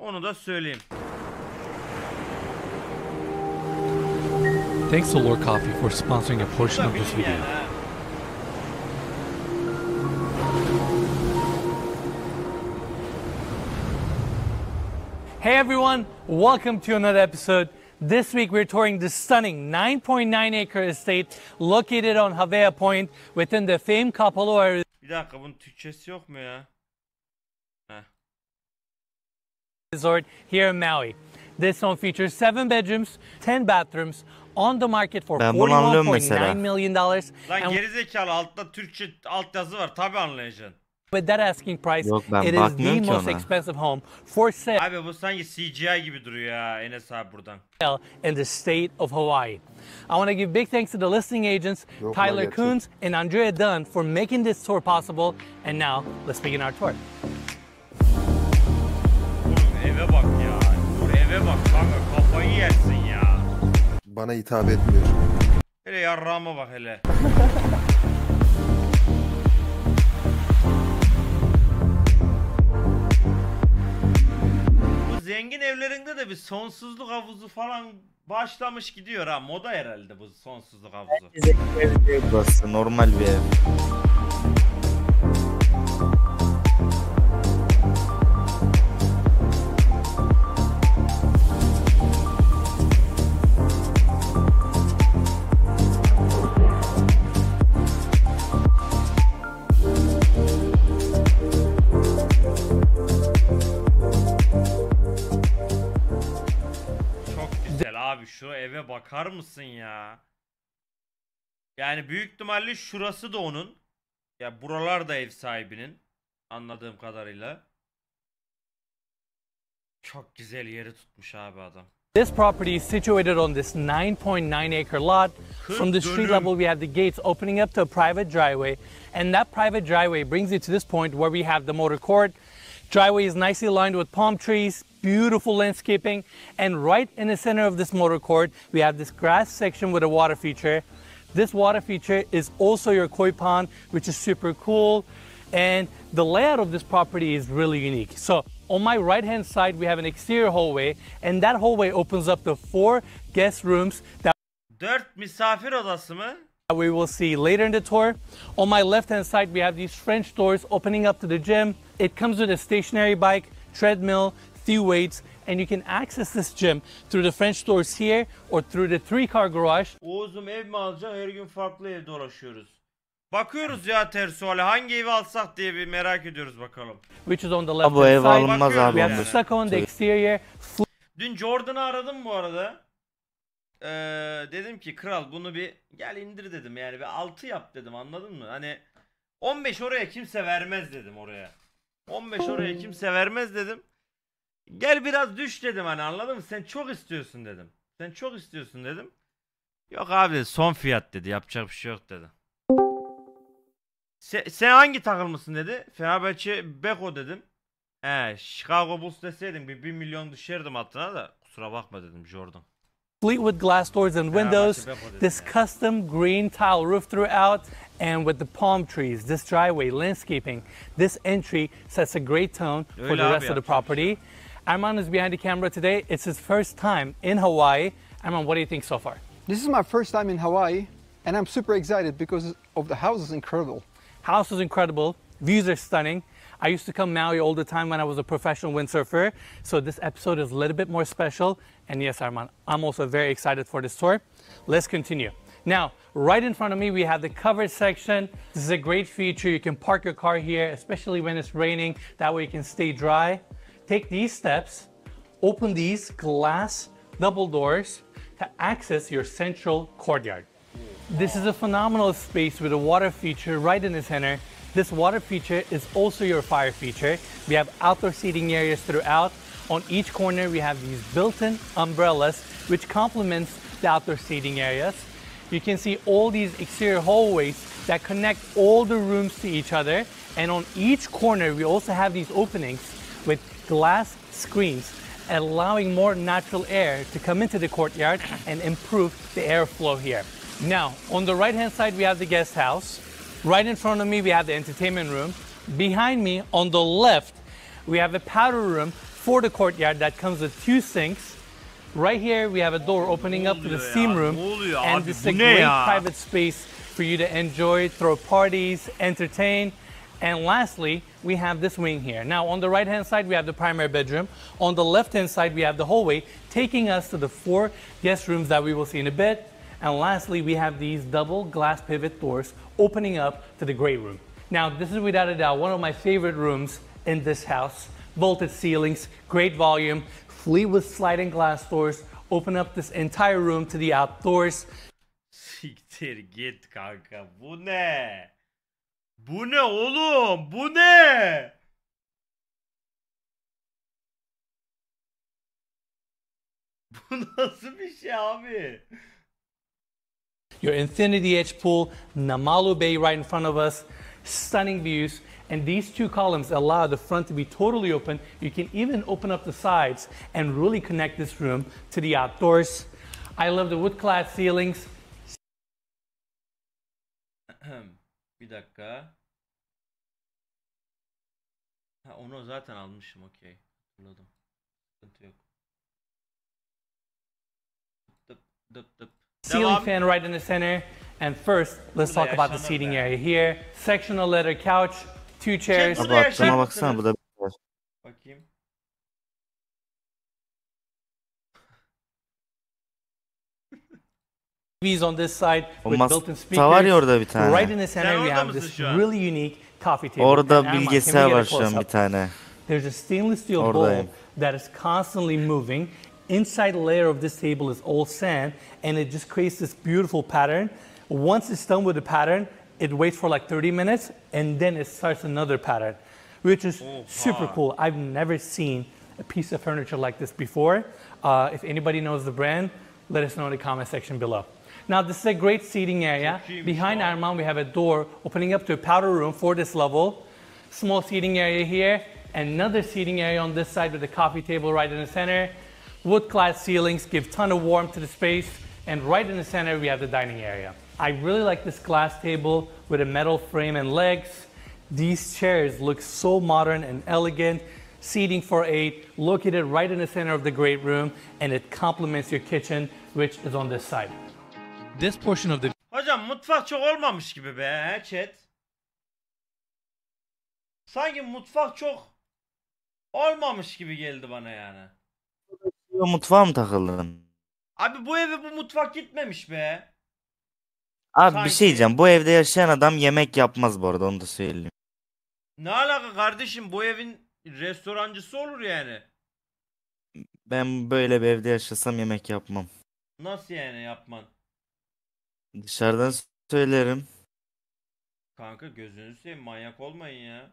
Onu da söyleyeyim. Thanks to Lore Coffee for sponsoring a portion of this video. Hey everyone, welcome to another episode. This week we're touring the stunning 9.9 acre estate located on Hawea Point within the famed Kapalua Bir dakika bunun Türkçesi yok mu ya? Resort here in Maui. This home features seven bedrooms, 10 bathrooms, on the market for Ben bunu anlıyorum mesela. 41.9 million. dollars. Lan And gerizekalı altta Türkçe altyazı var tabi anlayacaksın. with that asking price, Yok, ben it is the bakmıyorum ki most ona. expensive home for sale Abi bu sanki CGI gibi duruyor ya Enes abi buradan. in the state of Hawaii. I want to give big thanks to the listing agents, Yok, Tyler gerçek. Coons and Andrea Dunn, for making this tour possible. And now, let's begin our tour. Eve bak ya. Dur eve bak kanka kafayı yersin ya. Bana hitap etmiyor. Hele yarrağıma bak hele. Bu zengin evlerinde de bir sonsuzluk havuzu falan başlamış gidiyor ha. Moda herhalde bu sonsuzluk havuzu. Burası normal bir ev. Şu eve bakar mısın ya? Yani büyük ihtimalle şurası da onun. Ya buralar da ev sahibinin. Anladığım kadarıyla. Çok güzel yeri tutmuş abi adam. This property is situated on this 9.9 acre lot. From the street level, we have the gates opening up to a private driveway, and that private driveway brings you to this point where we have the motor court. Driveway is nicely lined with palm trees, beautiful landscaping, and right in the center of this motor court, we have this grass section with a water feature. This water feature is also your koi pond, which is super cool. And the layout of this property is really unique. So on my right hand side, we have an exterior hallway, and that hallway opens up to four guest rooms that Dört misafir odası mı? we will see later in the tour. On my left hand side, we have these French doors opening up to the gym. It comes with a stationary bike, treadmill, few weights, and you can access this gym through the French doors here or through the three car garage Oğuz'um ev mi alacak? Her gün farklı ev dolaşıyoruz. Bakıyoruz ya tersuale hangi evi alsak diye bir merak ediyoruz bakalım. which is on the left bu ev side. alınmaz abi We have Yani. stucco on the exterior, Dün Jordan'ı aradım bu arada. Ee, dedim ki kral bunu bir gel indir dedim yani bir 6 yap dedim anladın mı? Hani 15 oraya kimse vermez dedim oraya. 15 oraya kimse vermez dedim. Gel biraz düş dedim hani anladın mı? Sen çok istiyorsun dedim. Sen çok istiyorsun dedim. Yok abi dedi son fiyat dedi yapacak bir şey yok dedi. Se- sen hangi takılmışsın dedi. Fenerbahçe Beko dedim. He Chicago Bulls deseydim bir 1 milyon düşerdim hattına da kusura bakma dedim Jordan. Complete with glass doors and windows, Fenerbahçe Beko dedim this custom green tile roof throughout, and with the palm trees, this driveway, landscaping, this entry sets a great tone for the rest of the yapacak bir şey property. Armand is behind the camera today. It's his first time in Hawaii. Armand, what do you think so far? This is my first time in Hawaii, and I'm super excited because of the house is incredible. House is incredible. Views are stunning. I used to come Maui all the time when I was a professional windsurfer. So this episode is a little bit more special. And yes, Armand, I'm also very excited for this tour. Let's continue. Now, right in front of me, we have the covered section. This is a great feature. You can park your car here, especially when it's raining. That way you can stay dry. Take these steps, open these glass double doors to access your central courtyard. This is a phenomenal space with a water feature right in the center. This water feature is also your fire feature. We have outdoor seating areas throughout. On each corner, we have these built-in umbrellas, which complements the outdoor seating areas. You can see all these exterior hallways that connect all the rooms to each other. And on each corner, we also have these openings with glass screens allowing more natural air to come into the courtyard and improve the airflow here. Now, on the right hand side, we have the guest house. Right in front of me, we have the entertainment room. Behind me, on the left, we have a powder room for the courtyard that comes with two sinks. Right here, we have a door opening up to the steam room. And this is a great private space for you to enjoy, throw parties, entertain. And lastly, we have this wing here. Now, on the right hand side, we have the primary bedroom. On the left hand side, we have the hallway taking us to the four guest rooms that we will see in a bit. And lastly, we have these double glass pivot doors opening up to the great room. Now, this is without a doubt one of my favorite rooms in this house. Vaulted ceilings, great volume, Fleetwood sliding glass doors open up this entire room to the outdoors. Siktir git kanka. Bu ne? Bu ne oğlum? Bu ne? Bu nasıl bir şey abi? Your infinity edge pool, Namalu Bay right in front of us, stunning views. And these two columns allow the front to be totally open. You can even open up the sides and really connect this room to the outdoors. I love the wood clad ceilings. Bir dakika. Ha onu zaten almışım okey. Hatırladım. Sıkıntı yok. Dıp dıp dıp. Ceiling fan right in the center. And first, let's Burada talk about the seating area here. Sectional leather couch, two chairs. Abi aklıma yaşar baksana bu da bir var. Bakayım. TVs on this side O with built-in speakers. var ya orada bir tane. Right in the center, we have this really unique coffee table. Orada bilgisayar var şu an bir tane. There's a stainless steel bowl Oradayım. that is constantly moving. Inside layer of this table is all sand, and it just creates this beautiful pattern. Once it's done with the pattern, it waits for like 30 minutes, and then it starts another pattern, which is super cool. I've never seen a piece of furniture like this before. Uh, if anybody knows the brand, let us know in the comment section below. Now, this is a great seating area. Behind. Armand, we have a door opening up to a powder room for this level. Small seating area here, another seating area on this side with a coffee table right in the center. Wood clad ceilings give ton of warmth to the space, and right in the center we have the dining area. I really like this glass table with a metal frame and legs. These chairs look so modern and elegant. Seating for eight, located right in the center of the great room, and it complements your kitchen, which is on this side. This portion of the Hocam mutfak çok olmamış gibi be he chat. Sanki mutfak çok olmamış gibi geldi bana yani. O mutfağa mı takıldın? Abi bu eve bu mutfak gitmemiş be. Abi Sanki- bir şey diyeceğim. Bu evde yaşayan adam yemek yapmaz bu arada onu da söyleyeyim. Ne alaka kardeşim bu evin restorancısı olur yani. Ben böyle bir evde yaşasam yemek yapmam. Nasıl yani yapman? Dışarıdan söylerim. Kanka gözünü seveyim manyak olmayın ya.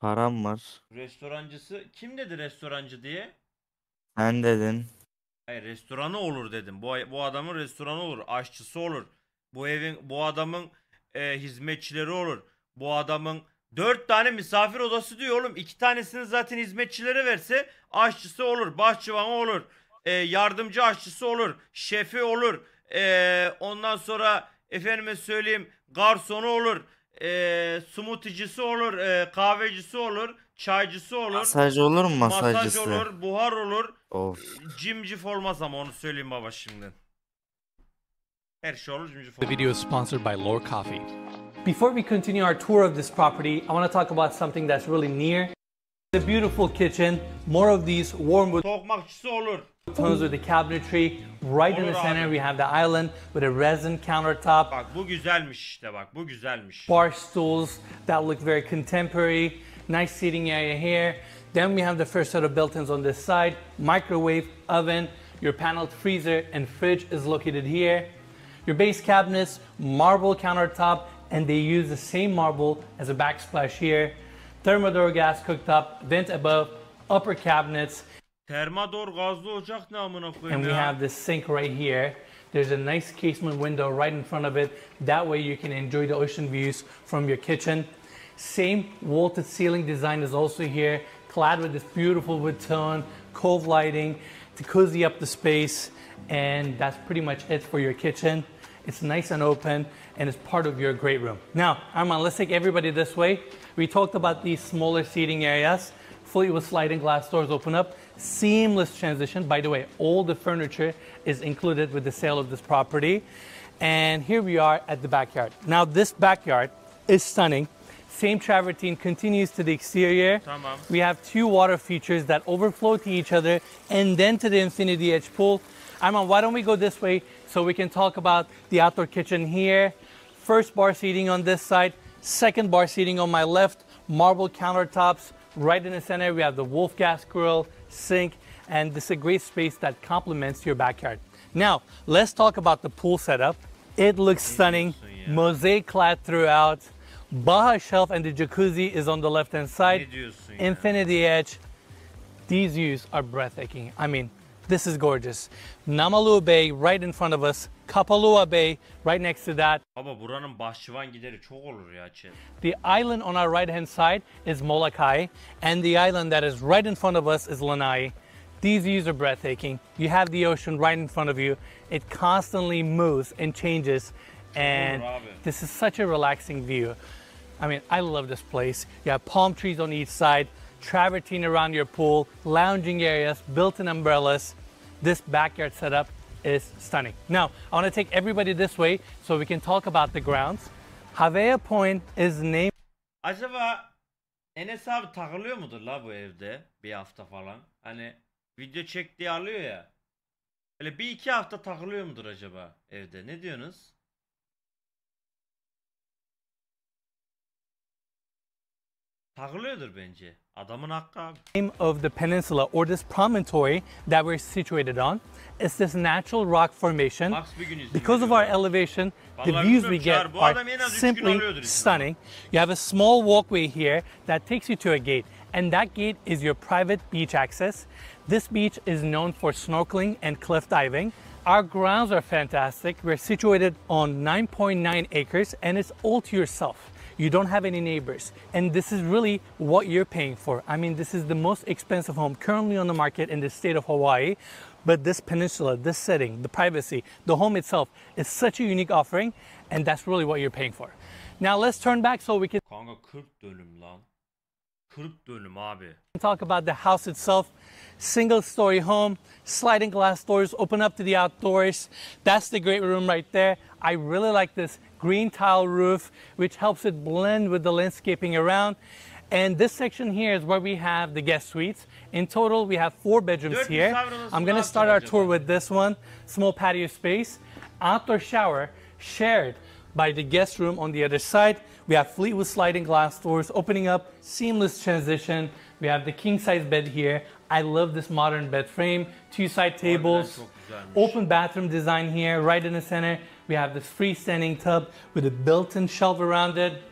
Param var. Restorancısı kim dedi restorancı diye? Sen dedin. Hayır restoranı olur dedim. Bu, bu adamın restoranı olur. Aşçısı olur. Bu evin bu adamın e, hizmetçileri olur. Bu adamın dört tane misafir odası diyor oğlum. İki tanesini zaten hizmetçilere verse aşçısı olur. Bahçıvanı olur. e, yardımcı aşçısı olur. Şefi olur. e, ondan sonra efendime söyleyeyim garsonu olur. E, smoothie'cisi olur. E, kahvecisi olur. Çaycısı olur. Masaj olur mu Masaj masajcısı? olur. Buhar olur. Of. Cimcif olmaz ama onu söyleyeyim baba şimdi. Her şey olur cimcif The olmaz. video is sponsored by Lore Coffee. Before we continue our tour of this property, I want to talk about something that's really near. The beautiful kitchen, more of these warm wood Tokmakçısı olur. tones with the cabinetry. Right in the Olur center, abi. we have the island with a resin countertop, Bak bu güzelmiş işte bak bu güzelmiş. bar stools that look very contemporary, nice seating area here. Then we have the first set of built-ins on this side, microwave, oven, your paneled freezer and fridge is located here. Your base cabinets, marble countertop, and they use the same marble as a backsplash here. Thermador gas cooktop, vent above, upper cabinets, gazlı ocak ne amına and we have this sink right here. There's a nice casement window right in front of it. That way you can enjoy the ocean views from your kitchen. Same vaulted ceiling design is also here, clad with this beautiful wood tone, cove lighting to cozy up the space. And that's pretty much it for your kitchen. It's nice and open and it's part of your great room. Now, Armand, let's take everybody this way. We talked about these smaller seating areas. fully with sliding glass doors open up. Seamless transition. By the way, all the furniture is included with the sale of this property. And here we are at the backyard. Now, this backyard is stunning. Same travertine continues to the exterior. Tamam. We have two water features that overflow to each other and then to the infinity edge pool. Armand, why don't we go this way so we can talk about the outdoor kitchen here. First bar seating on this side, second bar seating on my left, marble countertops. Right in the center, we have the wolf gas grill, sink, and this is a great space that complements your backyard. Now, let's talk about the pool setup. It looks stunning, mosaic clad throughout. Baja shelf and the jacuzzi is on the left hand side. Infinity Edge. These views are breathtaking. I mean, this is gorgeous. Namalu Bay right in front of us. Kapalua Bay right next to that. Baba buranın bahçıvan gideri çok olur ya. The island on our right hand side is Molokai, and the island that is right in front of us is Lanai. These views are breathtaking. You have the ocean right in front of you. It constantly moves and changes, and this is such a relaxing view. I mean, I love this place. You have palm trees on each side, travertine around your pool, lounging areas, built-in umbrellas. This backyard setup is stunning. Now, I want to take everybody this way so we can talk about the grounds. Hawea Point is named Acaba Enes abi takılıyor mudur la bu evde bir hafta falan? Hani video çek diye alıyor ya. Böyle bir iki hafta takılıyor mudur acaba evde? Ne diyorsunuz? Takılıyordur bence. Adamın hakkı abi. name of the peninsula or this promontory that we're situated on. is this natural rock formation. Max bir gün izin Because of our elevation, the views we get are adam en az üç gün simply stunning. You have a small walkway here that takes you to a gate, and that gate is your private beach access. This beach is known for snorkeling and cliff diving. Our grounds are fantastic. We're situated on 9.9 acres, and it's all to yourself. You don't have any neighbors. And this is really what you're paying for. I mean, this is the most expensive home currently on the market in the state of Hawaii. But this peninsula, this setting, the privacy, the home itself is such a unique offering, and that's really what you're paying for. Now let's turn back so we can Kanka 40 dönüm lan. 40 dönüm abi. talk about the house itself. Single story home, sliding glass doors open up to the outdoors. That's the great room right there. I really like this green tile roof, which helps it blend with the landscaping around. And this section here is where we have the guest suites. In total, we have four bedrooms here. I'm gonna start our tour with this one small patio space, outdoor shower shared by the guest room on the other side. We have Fleetwood sliding glass doors opening up, seamless transition. We have the king size bed here. I love this modern bed frame, two side tables, open bathroom design here, right in the center. We have this freestanding tub with a built in shelf around it,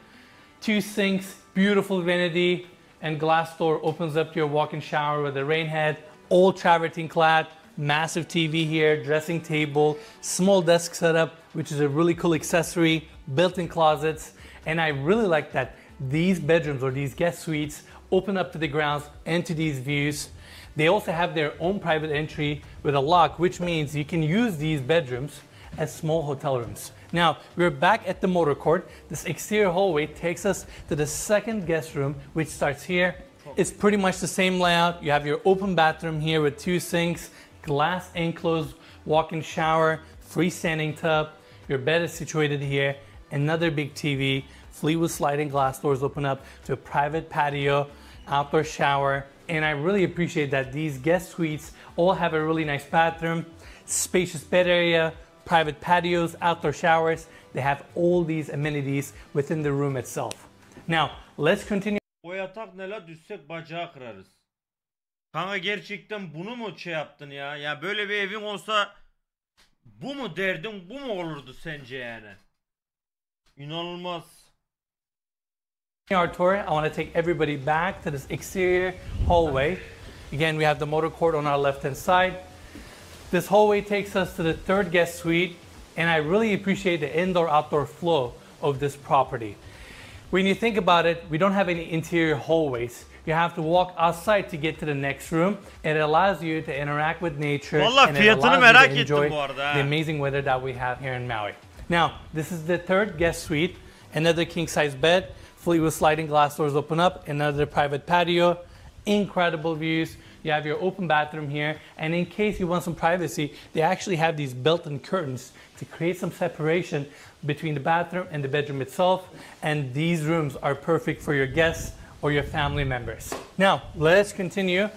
two sinks, beautiful vanity, and glass door opens up to your walk-in shower with a rain head, all travertine clad, massive TV here, dressing table, small desk setup, which is a really cool accessory, built-in closets, and I really like that these bedrooms or these guest suites open up to the grounds and to these views. They also have their own private entry with a lock, which means you can use these bedrooms as small hotel rooms. Now, we're back at the motor court. This exterior hallway takes us to the second guest room, which starts here. It's pretty much the same layout. You have your open bathroom here with two sinks, glass enclosed walk-in shower, freestanding tub. Your bed is situated here. Another big TV. Fleetwood sliding glass doors open up to a private patio, outdoor shower, and I really appreciate that these guest suites all have a really nice bathroom, spacious bed area, private patios, outdoor showers. They have all these amenities within the room itself. Now, let's continue O yatak ne la düşsek bacağı kırarız. Kanka gerçekten bunu mu şey yaptın ya? Ya böyle bir evin olsa bu mu derdin bu mu olurdu sence yani? İnanılmaz. our tour. I want to take everybody back to this exterior hallway. Again, we have the motor court on our left hand side. This hallway takes us to the third guest suite, and I really appreciate the indoor outdoor flow of this property. When you think about it, we don't have any interior hallways. You have to walk outside to get to the next room. It allows you to interact with nature Vallahi and it allows you merak to enjoy bu arada ha. the amazing weather that we have here in Maui. Now, this is the third guest suite, another king size bed, fully with sliding glass doors open up, another private patio, incredible views. You have your open bathroom here, and in case you want some privacy, they actually have these built-in curtains to create some separation between the bathroom and the bedroom itself. And these rooms are perfect for your guests or your family members. Now, let's continue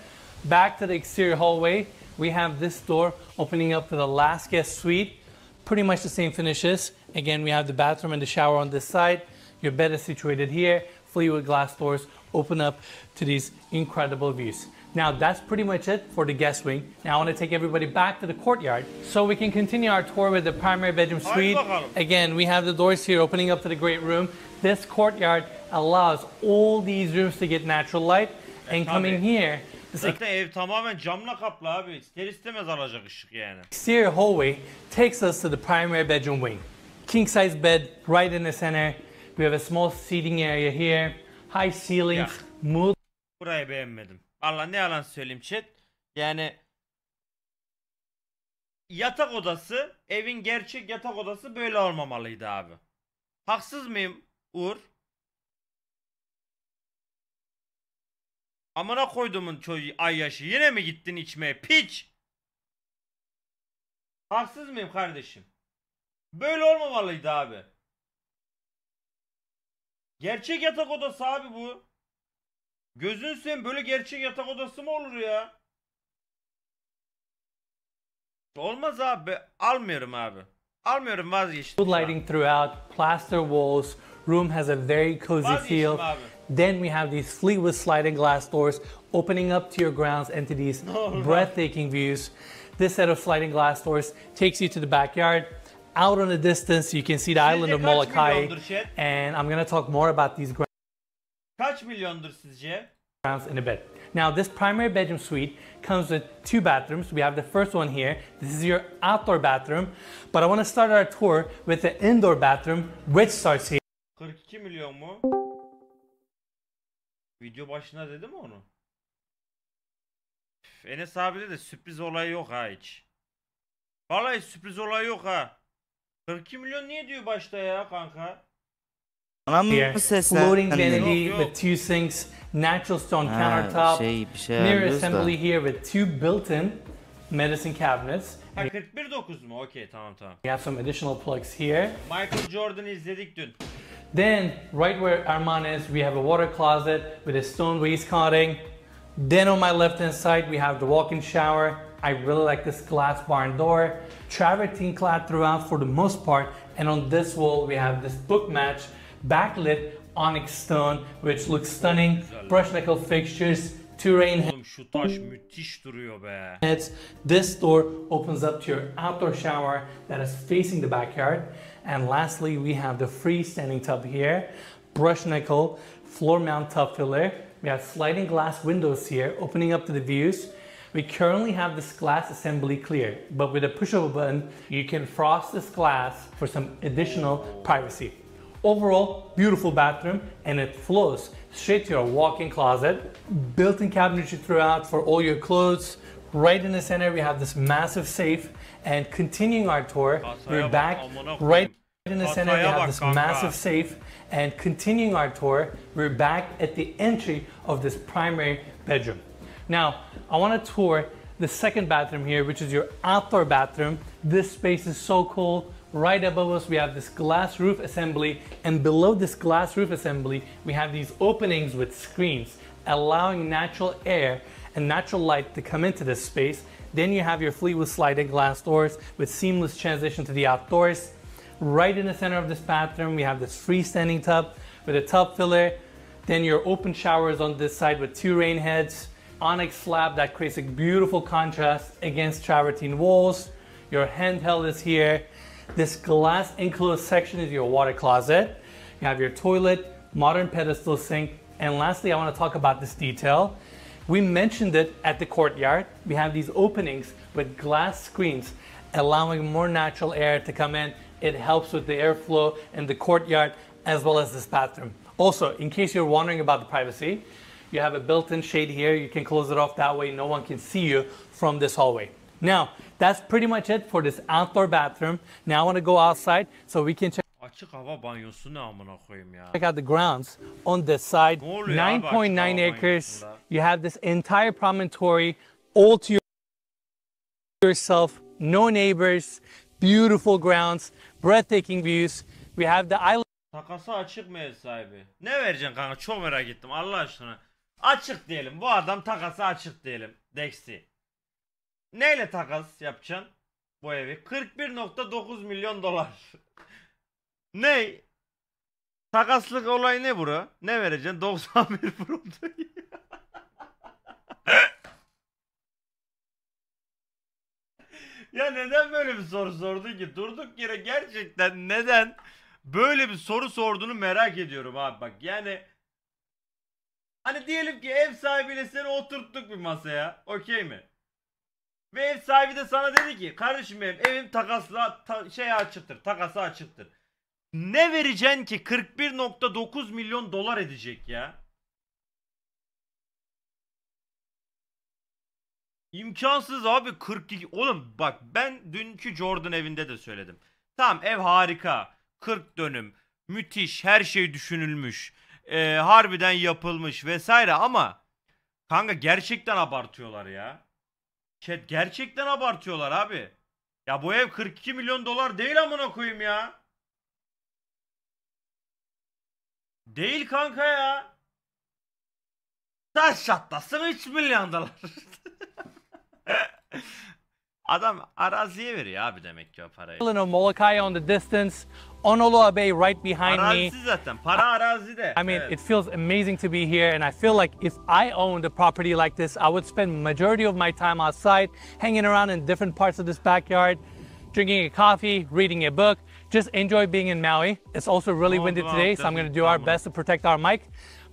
back to the exterior hallway. We have this door opening up to the last guest suite. Pretty much the same finishes. Again, we have the bathroom and the shower on this side. Your bed is situated here. Fleetwood glass doors open up to these incredible views. Now that's pretty much it for the guest wing. Now I want to take everybody back to the courtyard so we can continue our tour with the primary bedroom suite. Again, we have the doors here opening up to the great room. This courtyard allows all these rooms to get natural light. And coming here, Zaten ev tamamen camla kaplı abi. İster istemez alacak ışık yani. exterior hallway takes us to the primary bedroom wing. King size bed right in the center. We have a small seating area here. High ceilings, Burayı beğenmedim. Valla ne yalan söyleyeyim chat. Yani yatak odası, evin gerçek yatak odası böyle olmamalıydı abi. Haksız mıyım Uğur? Amına koyduğumun çocuğu ay yaşı yine mi gittin içmeye piç? Haksız mıyım kardeşim? Böyle olmamalıydı abi. Gerçek yatak odası abi bu. Gözün sen böyle gerçek yatak odası mı olur ya? Olmaz abi. Almıyorum abi. Almıyorum vazgeçtim. an. lighting throughout, plaster walls. Room has a very cozy feel. abi. Then we have these Fleetwood sliding glass doors opening up to your grounds and to these breathtaking views. This set of sliding glass doors takes you to the backyard. Out on the distance, you can see the island of chat? And I'm going to talk more about these Kaç milyondur sizce? grounds in a bit. Now, this primary bedroom suite comes with two bathrooms. We have the first one here. This is your outdoor bathroom. But I want to start our tour with the indoor bathroom, which starts here. 42 milyon mu? Video başına dedi mi onu? Üf, Enes abi'de de sürpriz olayı yok ha hiç. Vallahi sürpriz olayı yok ha. 42 milyon niye diyor başta ya kanka? Bana mı here. seslendin? Floating vanity Yok, yok. with two sinks, natural stone Ha, countertop, şey bir şey mirror ayarlıyoruz da. assembly here with two built-in medicine cabinets. Ha 41.9 mu? Okey tamam tamam. We have some additional plugs here. Michael Jordan'ı izledik dün. Then, right where Armand is, we have a water closet with a stone wainscoting. Then on my left hand side, we have the walk-in shower. I really like this glass barn door. Travertine clad throughout for the most part. And on this wall, we have this book match backlit onyx stone, which looks stunning. Brush nickel fixtures, two rain Oğlum şu taş müthiş duruyor be. heads. This door opens up to your outdoor shower that is facing the backyard. And lastly, we have the freestanding tub here, brush nickel, floor mount tub filler. We have sliding glass windows here opening up to the views. We currently have this glass assembly clear, but with a push of a button, you can frost this glass for some additional privacy. Overall, beautiful bathroom and it flows straight to your walk-in closet. Built-in cabinetry throughout for all your clothes. Right in the center, we have this massive safe. And continuing our tour, we're back right in the center. We have this massive safe. And continuing our tour, we're back at the entry of this primary bedroom. Now, I want to tour the second bathroom here, which is your outdoor bathroom. This space is so cool. Right above us, we have this glass roof assembly, and below this glass roof assembly, we have these openings with screens, allowing natural air and natural light to come into this space. Then you have your Fleetwood sliding glass doors with seamless transition to the outdoors. Right in the center of this bathroom, we have this freestanding tub with a tub filler. Then your open showers on this side with two rain heads. Onyx slab that creates a beautiful contrast against travertine walls. Your handheld is here. This glass enclosed section is your water closet. You have your toilet, modern pedestal sink, and lastly, I want to talk about this detail. We mentioned it at the courtyard. We have these openings with glass screens, allowing more natural air to come in. It helps with the airflow in the courtyard as well as this bathroom. Also, in case you're wondering about the privacy, you have a built-in shade here. You can close it off that way. No one can see you from this hallway. Now, that's pretty much it for this outdoor bathroom. Now I want to go outside so we can check açık hava banyosu ne amına koyayım ya. check out the grounds on this side. Ne oluyor abi açık 9.9 hava acres. You have this entire promontory all to yourself. No neighbors. Beautiful grounds. Breathtaking views. We have the island. Takası açık mı ev sahibi? Ne vereceksin kanka? Çok merak ettim Allah aşkına. Açık diyelim. Bu adam takası açık diyelim. Dexi. Neyle takas yapacaksın bu evi? 41.9 milyon dolar. ne? Takaslık olay ne bro? Ne vereceksin? 91 Pro. ya neden böyle bir soru sordun ki? Durduk yere gerçekten neden böyle bir soru sorduğunu merak ediyorum abi bak yani hani diyelim ki ev sahibiyle seni oturttuk bir masaya okey mi? Ve ev sahibi de sana dedi ki kardeşim benim evim takasla ta, şey açıktır takası açıktır. Ne vereceksin ki 41.9 milyon dolar edecek ya? İmkansız abi 42 oğlum bak ben dünkü Jordan evinde de söyledim. Tamam ev harika 40 dönüm müthiş her şey düşünülmüş Ee, harbiden yapılmış vesaire ama kanka gerçekten abartıyorlar ya. Chat gerçekten abartıyorlar abi. Ya bu ev 42 milyon dolar değil amına koyayım ya. Değil kanka ya. Taş çatlasın 3 milyon dolar. Adam araziye veriyor abi demek ki o parayı. of Molokai on the distance. Oneloa Bay right behind me. Arazisi zaten. Para arazide. I mean, Evet. it feels amazing to be here, and I feel like if I owned a property like this, I would spend majority of my time outside, hanging around in different parts of this backyard, drinking a coffee, reading a book, just enjoy being in Maui. It's also really Oh, windy wow, today, so I'm going to do our definitely. best to protect our mic.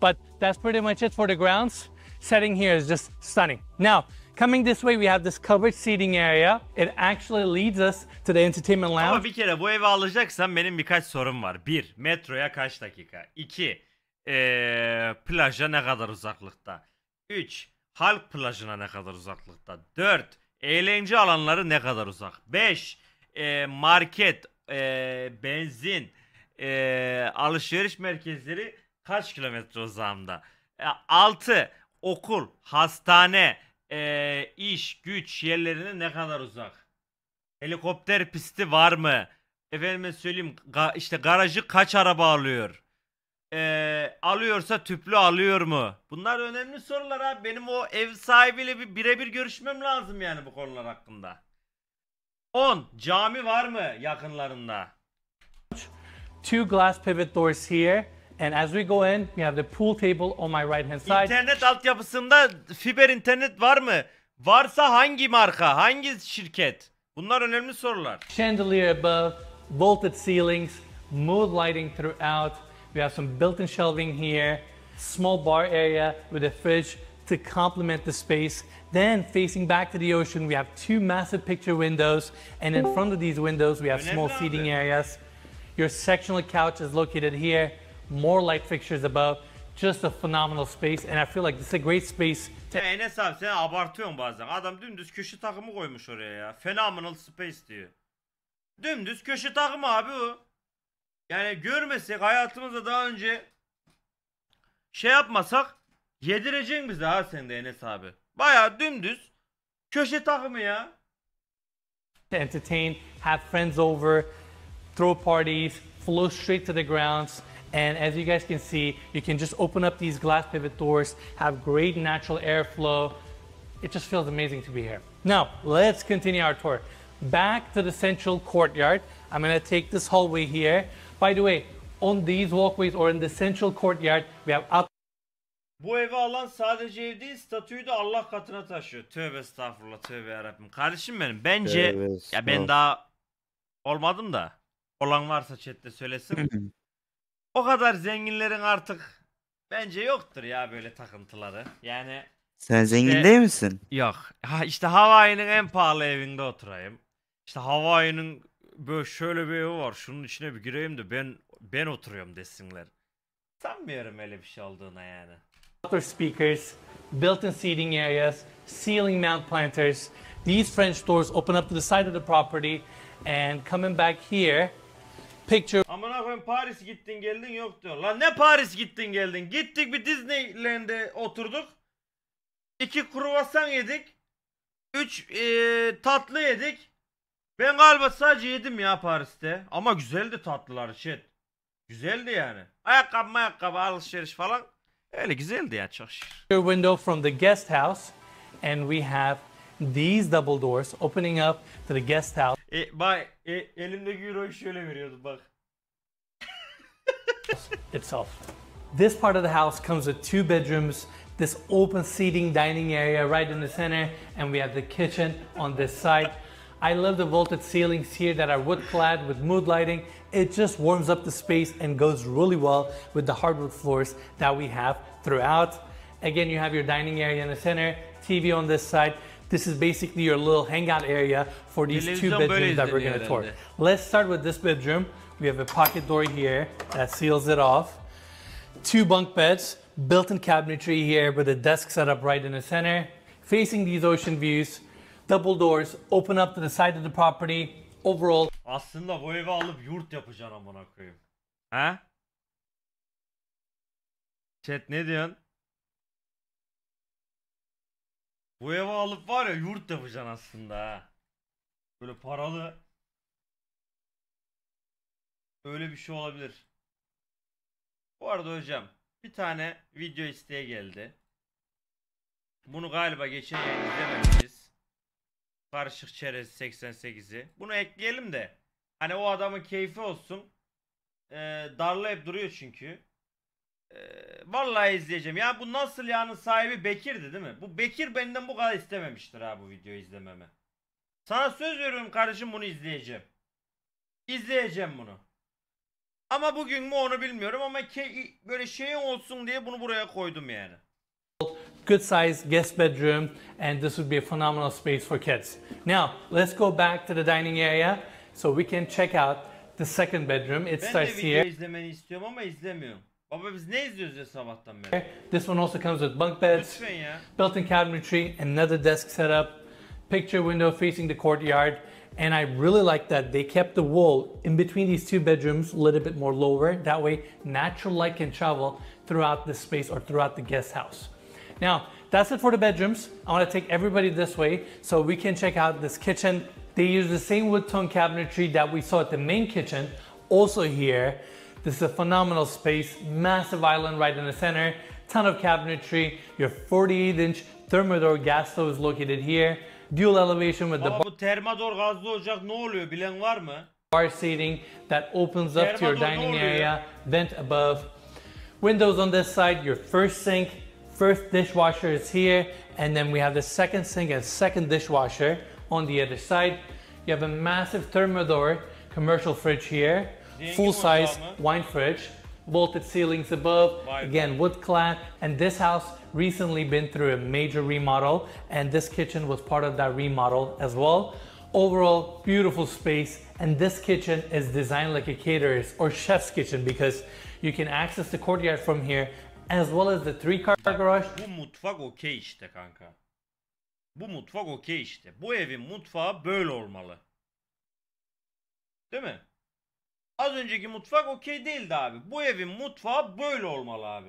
But that's pretty much it for the grounds. Setting here is just stunning. Now, coming this way, we have this covered seating area. It actually leads us to the entertainment lounge. Ama bir kere bu evi alacaksan benim birkaç sorum var. Bir, metroya kaç dakika? İki, ee, plaja ne kadar uzaklıkta? Üç, halk plajına ne kadar uzaklıkta? Dört, eğlence alanları ne kadar uzak? Beş, ee, market, ee, benzin, ee, alışveriş merkezleri kaç kilometre uzağımda? E, Altı, okul, hastane, ee, iş, güç yerlerine ne kadar uzak? Helikopter pisti var mı? Efendime söyleyeyim ga- işte garajı kaç araba alıyor? Ee, alıyorsa tüplü alıyor mu? Bunlar önemli sorular abi. Benim o ev sahibiyle bir birebir görüşmem lazım yani bu konular hakkında. 10. Cami var mı yakınlarında? Two glass pivot doors here. And as we go in, we have the pool table on my right hand side. İnternet altyapısında fiber internet var mı? Varsa hangi marka? Hangi şirket? Bunlar önemli sorular. Chandelier above, vaulted ceilings, mood lighting throughout. We have some built-in shelving here, small bar area with a fridge to complement the space. Then facing back to the ocean, we have two massive picture windows, and in front of these windows, we have small seating areas. Your sectional couch is located here, more light fixtures above. Just a phenomenal space, and I feel like this is a great space to Enes abi sen abartıyorsun bazen. Adam dümdüz köşe takımı koymuş oraya ya. Phenomenal space diyor. Dümdüz köşe takımı abi o. Yani görmesek hayatımızda daha önce şey yapmasak yedireceksin bize ha sen de Enes abi. Baya dümdüz köşe takımı ya. to entertain, have friends over, throw parties, flow straight to the grounds. And as you guys can see, you can just open up these glass pivot doors, have great natural airflow. It just feels amazing to be here. Now, let's continue our tour. Back to the central courtyard. I'm gonna take this hallway here. By the way, on these walkways or in the central courtyard, we have out Bu evi alan sadece ev değil statüyü de Allah katına taşıyor. Tövbe estağfurullah tövbe yarabbim. Kardeşim benim bence Tövbe ya ben estağfurullah. daha olmadım da olan varsa chatte söylesin. O kadar zenginlerin artık bence yoktur ya böyle takıntıları. Yani Sen zengin İşte- değil misin? yok. Ha işte Hawaii'nin en pahalı evinde oturayım. İşte Hawaii'nin böyle şöyle bir evi var. Şunun içine bir gireyim de ben ben oturuyorum desinler. Sanmıyorum öyle bir şey olduğuna yani. outdoor speakers, built-in seating areas, ceiling mount planters. These French doors open up to the side of the property, and coming back here, picture Amına koyayım Paris gittin geldin yok diyor. Lan ne Paris gittin geldin? Gittik bir Disneyland'e oturduk. İki kruvasan yedik. Üç eee, tatlı yedik. Ben galiba sadece yedim ya Paris'te. Ama güzeldi tatlılar shit. Güzeldi yani. Ayakkabı ayakkabı alışveriş falan. Öyle güzeldi ya çok şükür. window from the guest house, and we have these double doors opening up to the guest house E, bak e, elimdeki euroyu şöyle veriyordum bak. itself. This part of the house comes with two bedrooms, this open seating dining area right in the center, and we have the kitchen on this side. I love the vaulted ceilings here that are wood clad with mood lighting. It just warms up the space and goes really well with the hardwood floors that we have throughout. Again, you have your dining area in the center, TV on this side. This is basically your little hangout area for these two bedrooms that we're going to tour. Let's start with this bedroom. We have a pocket door here that seals it off. Two bunk beds, built-in cabinetry here with a desk set up right in the center. Facing these ocean views, double doors open up to the side of the property. Overall, Aslında bu evi alıp yurt yapacaksın amına koyayım. He? Chat ne diyorsun? Bu evi alıp var ya yurt yapacaksın aslında ha. Böyle paralı. Öyle bir şey olabilir. Bu arada hocam bir tane video isteğe geldi. Bunu galiba geçen yayın izlememişiz. Karışık çerez 88'i. Bunu ekleyelim de. Hani o adamın keyfi olsun. Ee, darlayıp duruyor çünkü. Ee, vallahi izleyeceğim. Ya bu nasıl yanın sahibi Bekir'di değil mi? Bu Bekir benden bu kadar istememiştir ha bu videoyu izlememi. Sana söz veriyorum kardeşim bunu izleyeceğim. İzleyeceğim bunu. Ama bugün mü onu bilmiyorum ama böyle şeyin olsun diye bunu buraya koydum yani. good size guest bedroom, and this would be a phenomenal space for kids. Now, let's go back to the dining area so we can check out the second bedroom. It Ben de starts video here. izlemeni istiyorum ama izlemiyorum. Baba biz ne izliyoruz ya sabahtan beri? This one also comes with bunk beds. Lütfen ya. built-in cabinetry, another desk setup, picture window facing the courtyard, and I really like that they kept the wall in between these two bedrooms a little bit more lower. That way, natural light can travel throughout the space or throughout the guest house. Now, that's it for the bedrooms. I want to take everybody this way so we can check out this kitchen. They use the same wood tone cabinetry that we saw at the main kitchen, also here. This is a phenomenal space, massive island right in the center, ton of cabinetry. Your 48 inch Thermador gas stove is located here. Dual elevation with the Baba bu gazlı ocak ne oluyor bilen var mı? bar seating that opens up to your dining area, vent above. Windows on this side, your first sink, first dishwasher is here, and then we have the second sink and second dishwasher on the other side. You have a massive Thermador commercial fridge here, Zengin full size wine fridge, vaulted ceilings above, again wood clad, and this house recently been through a major remodel, and this kitchen was part of that remodel as well. Overall, beautiful space, and this kitchen is designed like a caterer's or chef's kitchen because you can access the courtyard from here as well as the three car garage Bu mutfak okey işte kanka. Bu mutfak okey işte. Bu evin mutfağı böyle olmalı. Değil mi? Az önceki mutfak okey değildi abi. Bu evin mutfağı böyle olmalı abi.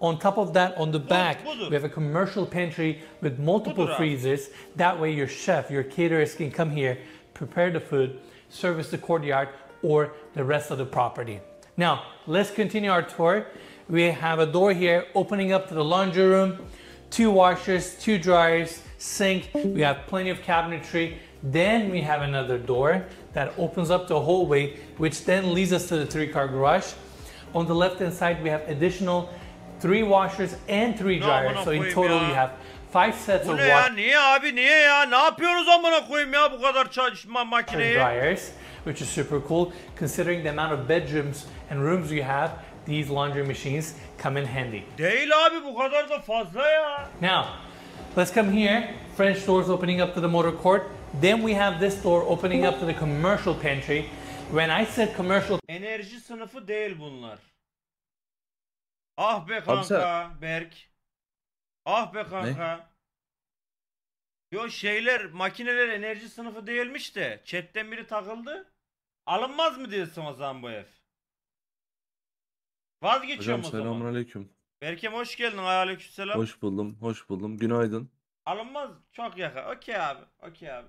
On top of that, on the back, budur. we have a commercial pantry with multiple Budur abi. freezers. That way, your chef, your caterers can come here, prepare the food, service the courtyard, or the rest of the property. Now, let's continue our tour. We have a door here opening up to the laundry room, two washers, two dryers, sink. We have plenty of cabinetry. Then we have another door that opens up to a hallway, which then leads us to the three car garage. On the left hand side, we have additional three washers and three dryers. So in total, ya? you have five sets Bu of washers Niye abi? Niye ya? Ne yapıyoruz amına koyayım ya bu kadar çalışma and makineyi? dryers, which is super cool considering the amount of bedrooms and rooms you have. These laundry machines come in handy. Değil abi bu kadar da fazla ya. Now, let's come here. French doors opening up to the motor court. Then we have this door opening up to the commercial pantry. When I said commercial Enerji sınıfı değil bunlar. Ah be kanka sen- Berk. Ah be kanka. Yo şeyler makineler enerji sınıfı değilmiş de chatten biri takıldı. Alınmaz mı diyorsun o zaman bu ev? Vazgeçiyorum Hocam o zaman. selamünaleyküm. Berkem hoş geldin. Aleykümselam. Hoş buldum, hoş buldum. Günaydın. Alınmaz. Çok yakın. Okey abi. Okey abi.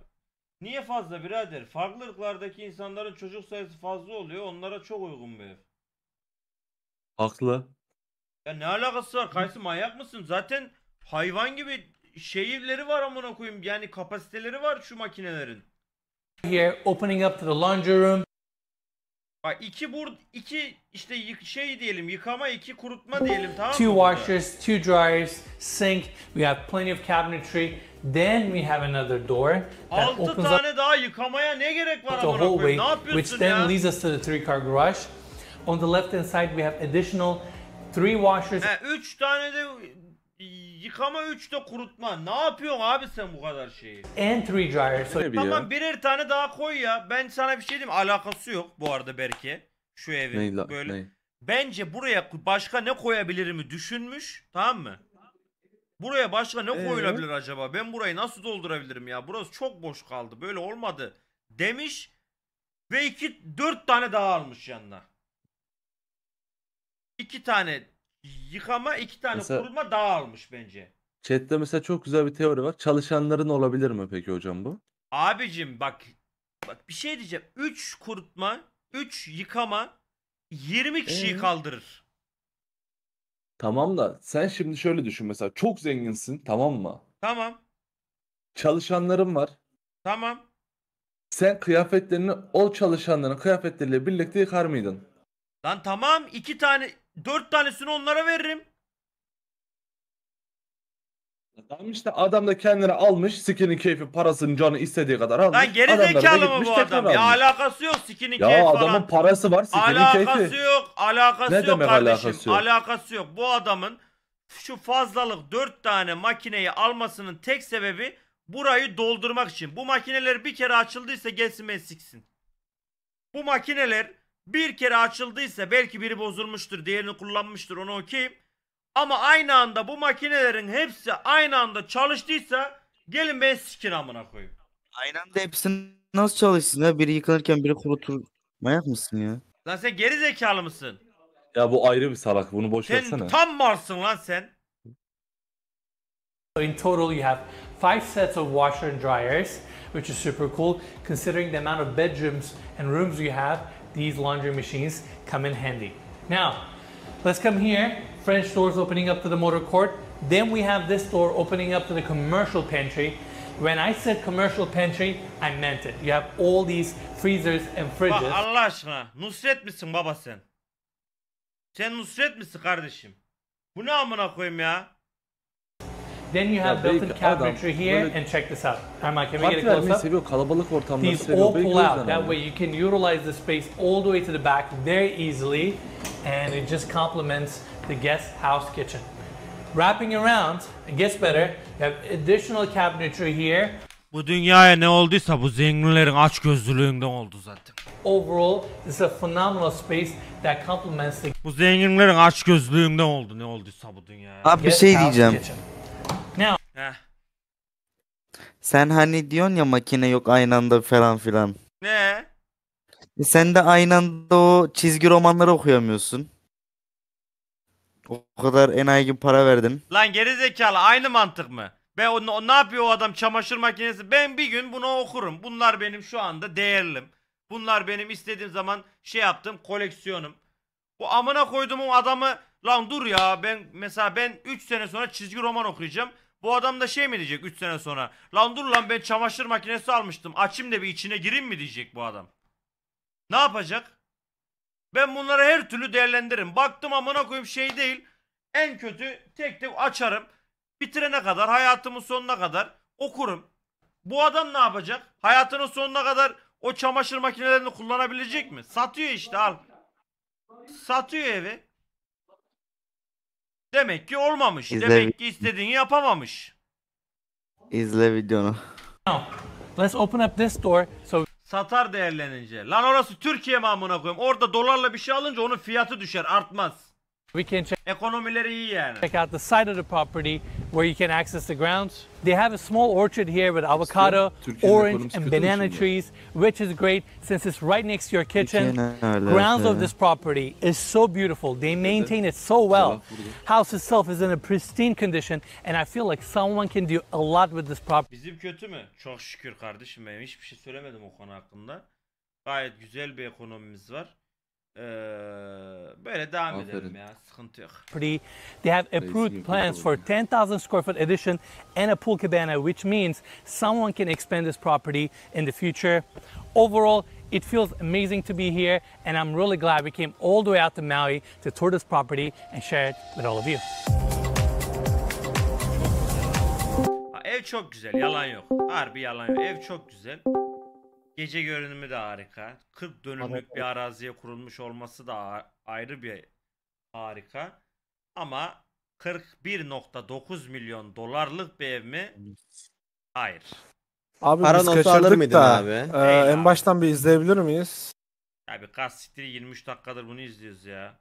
Niye fazla birader? Farklı ırklardaki insanların çocuk sayısı fazla oluyor. Onlara çok uygun bir ev. Haklı. Ya ne alakası var? Kaysı manyak mısın? Zaten hayvan gibi şehirleri var amına koyayım. Yani kapasiteleri var şu makinelerin. Here, opening up to the laundry room. Bak iki bur iki işte yık- şey diyelim yıkama iki kurutma diyelim tamam mı? two burada? washers, two dryers, sink. We have plenty of cabinetry. Then we have another door that Altı opens up tane daha yıkamaya ne gerek var the amına hallway, koyayım? Ne which yapıyorsun then ya? leads us to the three-car garage. On the left-hand side, we have additional three washers He, üç tane de yıkama üç de kurutma. Ne yapıyorsun abi sen bu kadar şeyi? and three dryers. So Ne bir Tamam ya? birer tane daha koy ya. Ben sana bir şey diyeyim mi? alakası yok bu arada Berke. Şu evin Ney la- böyle. ney? Bence buraya başka ne koyabilirimi düşünmüş. Tamam mı? Buraya başka ne Ee? koyulabilir acaba? Ben burayı nasıl doldurabilirim ya? Burası çok boş kaldı. Böyle olmadı. Demiş ve iki dört tane daha almış yanına. İki tane yıkama, iki tane Mesela- kurutma daha almış bence. Chat'te mesela çok güzel bir teori var. Çalışanların olabilir mi peki hocam bu? Abicim bak bak bir şey diyeceğim. 3 kurutma, 3 yıkama 20 kişiyi Ee? kaldırır. Tamam da sen şimdi şöyle düşün mesela çok zenginsin tamam mı? Tamam. Çalışanların var. Tamam. Sen kıyafetlerini o çalışanların kıyafetleriyle birlikte yıkar mıydın? Lan tamam 2 tane 4 tanesini onlara veririm. Tamam işte adam da kendine almış sikinin keyfi parasını canı istediği kadar almış. Lan geri da zekalı mı gitmiş bu tekrar adam? Ya almış. alakası yok sikinin Ya keyfi adamın falan. parası var sikinin Alakası keyfi. yok. Alakası Ne yok demek kardeşim. alakası yok? Alakası yok. Bu adamın şu fazlalık 4 tane makineyi almasının tek sebebi burayı doldurmak için. Bu makineler bir kere açıldıysa gelsin beni siksin. Bu makineler bir kere açıldıysa belki biri bozulmuştur, diğerini kullanmıştır onu okeyim. Ama aynı anda bu makinelerin hepsi aynı anda çalıştıysa gelin beni sikin amına koyayım. Aynı anda hepsini nasıl çalışsın ya? Biri yıkanırken biri kurutur. Manyak mısın ya? Lan sen geri zekalı mısın? Ya bu ayrı bir salak bunu boş Sen versene. tam marsın lan sen. So in total, you have five sets of washer and dryers, which is super cool. Considering the amount of bedrooms and rooms you have, these laundry machines come in handy. Now, let's come here. French doors opening up to the motor court. Then we have this door opening up to the commercial pantry. When I said commercial pantry, I meant it. You have all these freezers and Bak fridges. Allah aşkına Nusret misin baba sen? Sen Nusret misin kardeşim? Bu ne amına koyayım ya? Then you have built-in belki adam cabinetry here, and check this out. Armand, can we get Parti a close vermeyi up? seviyor. Kalabalık ortamları These seviyor. all pull out. That way you can utilize the space all the way to the back very easily and it just complements the guest house kitchen. Wrapping around, it gets better. You have additional cabinetry here. Bu dünyaya ne olduysa bu zenginlerin açgözlülüğünden oldu zaten. Overall, this is a phenomenal space that complements the Bu zenginlerin açgözlülüğünden oldu ne olduysa bu dünyaya. Abi bir guest şey house diyeceğim. kitchen. Now, Heh. Sen hani diyorsun ya makine yok aynı anda falan filan. Ne? E sen de aynı anda o çizgi romanları okuyamıyorsun. O kadar enayi gibi para verdin. Lan geri zekalı aynı mantık mı? Ben o, o- ne yapıyor o adam çamaşır makinesi? Ben bir gün bunu okurum. Bunlar benim şu anda değerlim. Bunlar benim istediğim zaman şey yaptım koleksiyonum. Bu amına koyduğumun adamı lan dur ya ben mesela ben 3 sene sonra çizgi roman okuyacağım. Bu adam da şey mi diyecek 3 sene sonra? Lan dur lan ben çamaşır makinesi almıştım. Açayım da bir içine gireyim mi diyecek bu adam. Ne yapacak? Ben bunları her türlü değerlendiririm. Baktım amına koyayım şey değil. En kötü tek tek açarım. Bitirene kadar hayatımın sonuna kadar okurum. Bu adam ne yapacak? Hayatının sonuna kadar o çamaşır makinelerini kullanabilecek mi? Satıyor işte al. Satıyor evi. Demek ki olmamış. İzle- Demek ki istediğini yapamamış. İzle videonu. now, let's open up this door so Satar değerlenince. Lan orası Türkiye mi amına koyayım? Orada dolarla bir şey alınca onun fiyatı düşer, artmaz. We can check Ekonomileri iyi yani. check out the side of the property where you can access the grounds. They have a small orchard here with avocado, Türkiye'nin orange, and banana trees, which is great since it's right next to your kitchen. Türkiye'nin Grounds of this property is so beautiful. They maintain it so well. House itself is in a pristine condition, and I feel like someone can do a lot with this property. Bizim kötü mü? Çok şükür kardeşim benim. Hiçbir şey söylemedim o konu hakkında. Gayet güzel bir ekonomimiz var. Ee, böyle devam Aferin. edelim eh, ya. Sıkıntı yok. They have approved plans for equipment. 10,000 square foot addition and a pool cabana, which means someone can expand this property in the future. Overall, it feels amazing to be here, and I'm really glad we came all the way out to Maui to tour this property and share it with all of you. Ha, ev çok güzel. Yalan yok. Harbi yalan yok. Ev çok güzel. Gece görünümü de harika. 40 dönümlük bir araziye kurulmuş olması da ayrı bir harika. Ama 41.9 milyon dolarlık bir ev mi? Hayır. Abi Para biz notu alır mıydın da, abi? e, en baştan bir izleyebilir miyiz? Abi kas siktir 23 dakikadır bunu izliyoruz ya.